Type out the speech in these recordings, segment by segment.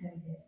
said it.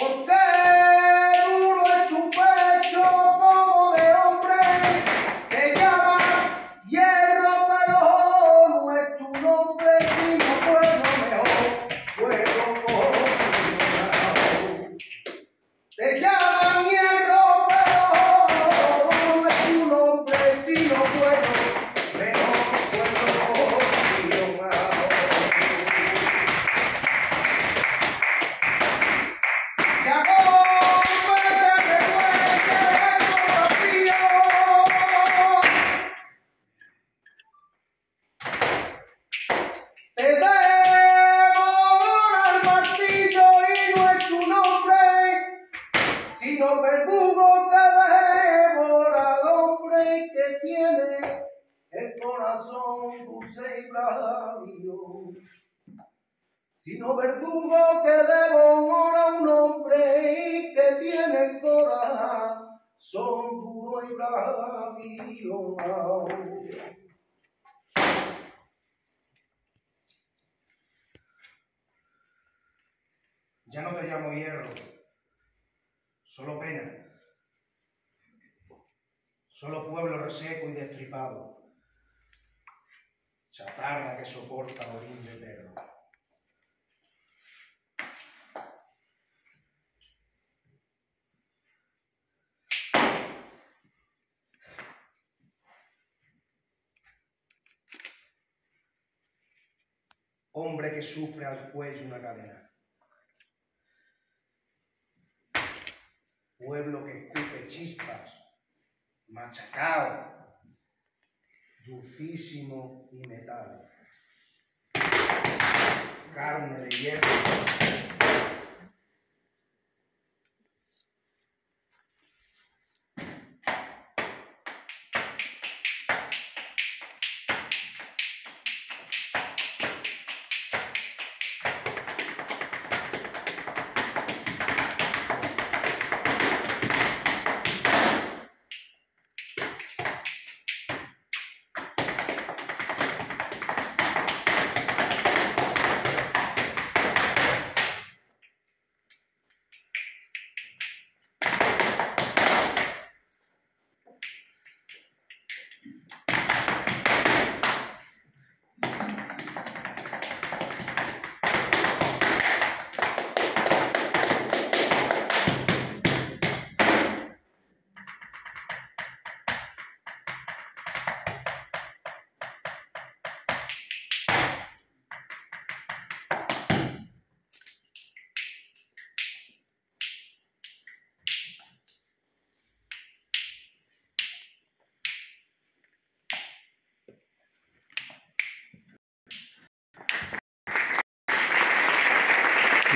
Por verdugo te devora al hombre que tiene el corazón dulce y bravio. Sino verdugo que devora un hombre que tiene el corazón duro y bravio. Ya no te llamo hierro, solo pena, solo pueblo reseco y destripado, chatarra que soporta orín de perro. Hombre que sufre al cuello una cadena. Pueblo que escupe chispas, machacao, dulcísimo y metal, carne de hierro.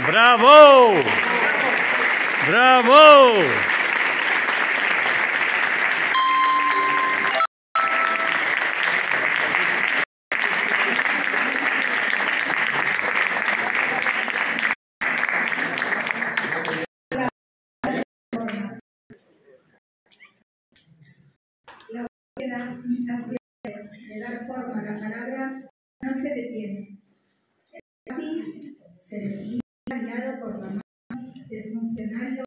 ¡Bravo! ¡Bravo! La búsqueda de dar forma a la palabra no se detiene. El se desliza